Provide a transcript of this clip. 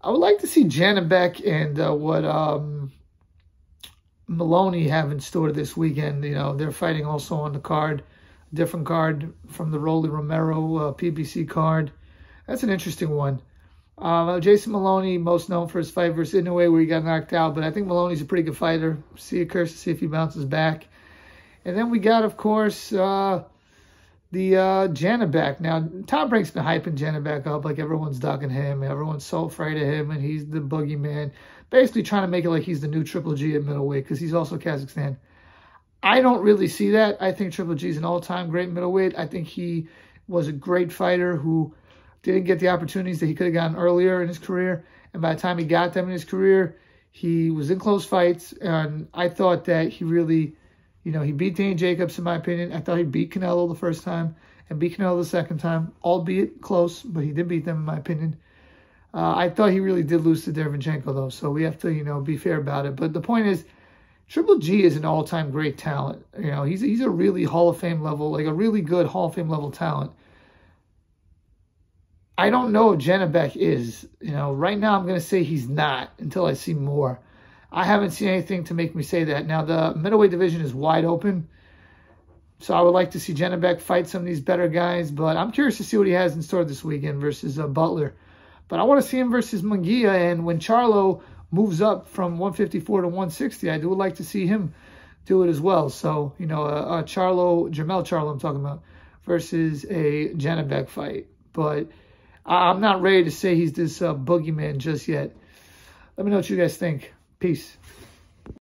I would like to see Janibek and uh, what um, Moloney have in store this weekend. You know, they're fighting also on the card, a different card from the Rolly Romero uh, PBC card. That's an interesting one. Uh, Jason Maloney, most known for his fight versus Inoue, where he got knocked out, but I think Maloney's a pretty good fighter. See a curse to see if he bounces back. And then we got, of course, uh, the uh, Janibek. Now, Top Rank's been hyping Janibek up like everyone's ducking him. Everyone's so afraid of him, and he's the boogeyman. Basically trying to make it like he's the new Triple G at middleweight because he's also Kazakhstan. I don't really see that. I think Triple G is an all-time great middleweight. I think he was a great fighter who didn't get the opportunities that he could have gotten earlier in his career. And by the time he got them in his career, he was in close fights. And I thought that he really, you know, he beat Danny Jacobs, in my opinion. I thought he beat Canelo the first time and beat Canelo the second time, albeit close, but he did beat them, in my opinion. Uh, I thought he really did lose to Derevyanchenko, though, so we have to, you know, be fair about it. But the point is, Triple G is an all-time great talent. You know, he's he's a really Hall of Fame level, like a really good Hall of Fame level talent. I don't know if Janibek is. You know, right now I'm going to say he's not until I see more. I haven't seen anything to make me say that. Now, the middleweight division is wide open. So I would like to see Janibek fight some of these better guys. But I'm curious to see what he has in store this weekend versus uh, Butler. But I want to see him versus Munguia. And when Charlo moves up from 154 to 160, I do like to see him do it as well. So, you know, a, a Charlo, Jermell Charlo I'm talking about, versus a Janibek fight. But I'm not ready to say he's this uh, boogeyman just yet. Let me know what you guys think. Peace.